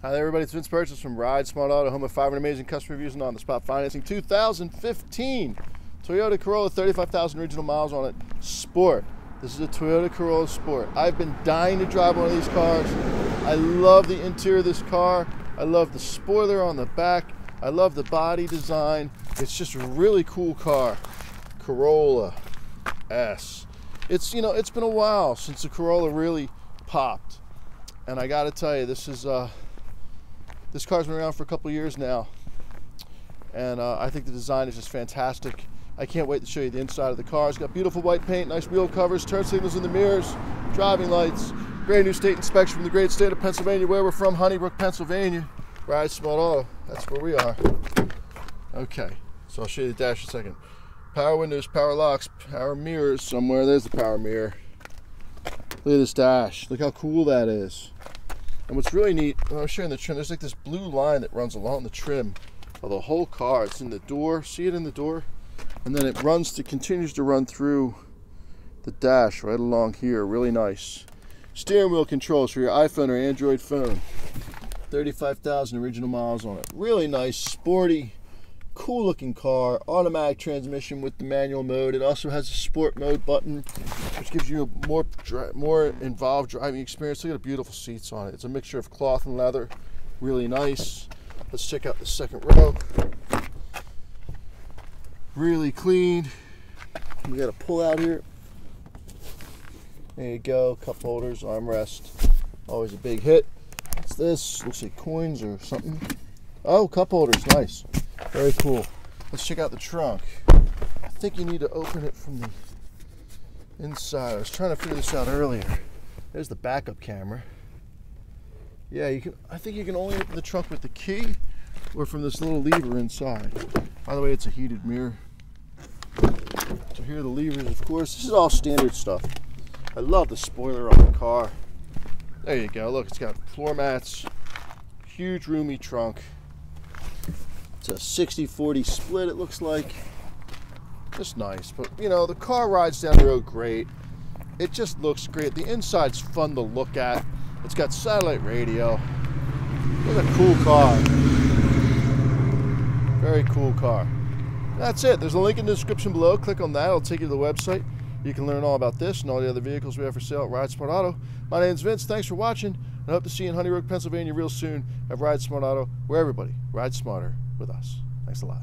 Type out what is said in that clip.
Hi there, everybody. It's Vince Purchase from Ride Smart Auto, home of 500 amazing customer reviews and on-the-spot financing. 2015 Toyota Corolla, 35,000 original miles on it. Sport. This is a Toyota Corolla Sport. I've been dying to drive one of these cars. I love the interior of this car. I love the spoiler on the back. I love the body design. It's just a really cool car. Corolla S. It's you know it's been a while since the Corolla really popped, and I got to tell you this is uh, this car's been around for a couple years now, and uh, I think the design is just fantastic. I can't wait to show you the inside of the car. It's got beautiful white paint, nice wheel covers, turn signals in the mirrors, driving lights, brand new state inspection from the great state of Pennsylvania, where we're from, Honeybrook, Pennsylvania. Ride Smart Auto, that's where we are. Okay, so I'll show you the dash in a second. Power windows, power locks, power mirrors somewhere. There's the power mirror. Look at this dash. Look how cool that is. And what's really neat, I was showing the trim, there's like this blue line that runs along the trim of the whole car. It's in the door. See it in the door? And then it runs to continues to run through the dash right along here. Really nice. Steering wheel controls for your iPhone or Android phone. 35,000 original miles on it. Really nice, sporty, cool looking car. Automatic transmission with the manual mode. It also has a sport mode button which gives you a more more involved driving experience. Look at the beautiful seats on it. It's a mixture of cloth and leather. Really nice. Let's check out the second row. Really clean. We got a pull out here. There you go. Cup holders, armrest. Always a big hit. What's this? Looks like coins or something. Oh, cup holders. Nice. Very cool. Let's check out the trunk. I think you need to open it from the inside. I was trying to figure this out earlier. There's the backup camera. Yeah, you can. I think you can only open the trunk with the key or from this little lever inside. By the way, it's a heated mirror. So here are the levers, of course. This is all standard stuff. I love the spoiler on the car. There you go. Look, it's got floor mats, huge roomy trunk. It's a 60-40 split, it looks like. Just nice, but you know, the car rides down the road great. It just looks great. The inside's fun to look at. It's got satellite radio. What a cool car. Very cool car. That's it. There's a link in the description below. Click on that. It'll take you to the website. You can learn all about this and all the other vehicles we have for sale at Ride Smart Auto. My name's Vince. Thanks for watching. I hope to see you in Honeybrook, Pennsylvania real soon at Ride Smart Auto, where everybody rides smarter with us. Thanks a lot.